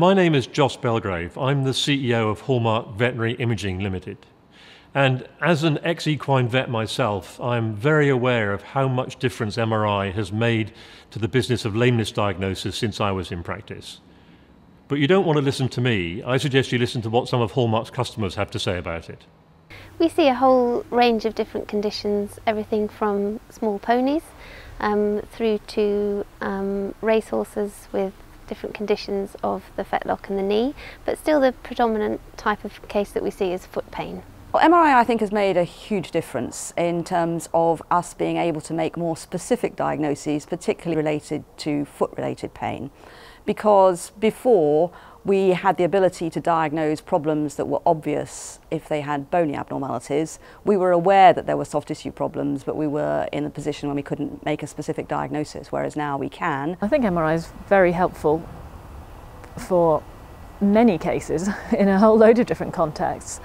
My name is Joss Belgrave. I'm the CEO of Hallmarq Veterinary Imaging Limited. And as an ex equine vet myself, I'm very aware of how much difference MRI has made to the business of lameness diagnosis since I was in practice. But you don't want to listen to me. I suggest you listen to what some of Hallmarq's customers have to say about it. We see a whole range of different conditions, everything from small ponies um, through to um, racehorses with different conditions of the fetlock and the knee, but still the predominant type of case that we see is foot pain. Well, MRI I think has made a huge difference in terms of us being able to make more specific diagnoses, particularly related to foot related pain. Because before we had the ability to diagnose problems that were obvious if they had bony abnormalities. We were aware that there were soft tissue problems, but we were in a position when we couldn't make a specific diagnosis, whereas now we can. I think MRI is very helpful for many cases in a whole load of different contexts.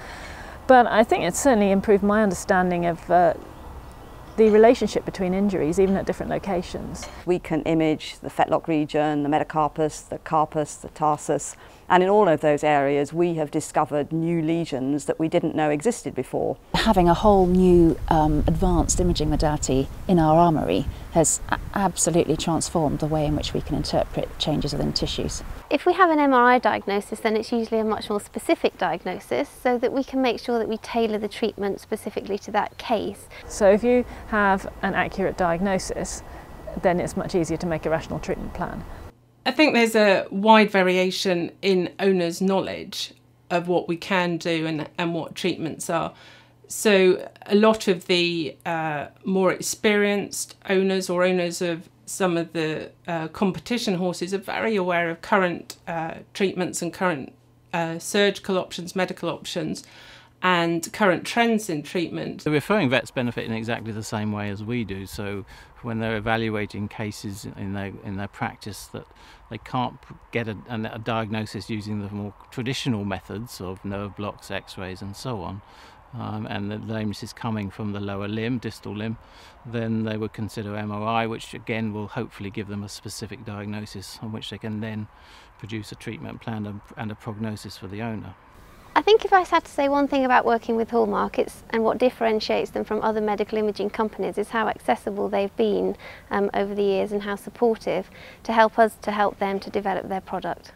But I think it's certainly improved my understanding of uh, the relationship between injuries, even at different locations. We can image the fetlock region, the metacarpus, the carpus, the tarsus, and in all of those areas we have discovered new lesions that we didn't know existed before. Having a whole new um, advanced imaging modality in our armoury has absolutely transformed the way in which we can interpret changes within tissues. If we have an MRI diagnosis then it's usually a much more specific diagnosis so that we can make sure that we tailor the treatment specifically to that case. So if you have an accurate diagnosis then it's much easier to make a rational treatment plan. I think there's a wide variation in owners' knowledge of what we can do and, and what treatments are. So, a lot of the uh, more experienced owners or owners of some of the uh, competition horses are very aware of current uh, treatments and current uh, surgical options, medical options, and current trends in treatment. The referring vets benefit in exactly the same way as we do. So when they're evaluating cases in their in their practice that they can't get a, a diagnosis using the more traditional methods of nerve blocks, X-rays, and so on. Um, and the lameness is coming from the lower limb, distal limb, then they would consider MRI, which again will hopefully give them a specific diagnosis on which they can then produce a treatment plan and a prognosis for the owner. I think if I had to say one thing about working with Hallmarq it's, and what differentiates them from other medical imaging companies is how accessible they've been um, over the years and how supportive to help us to help them to develop their product.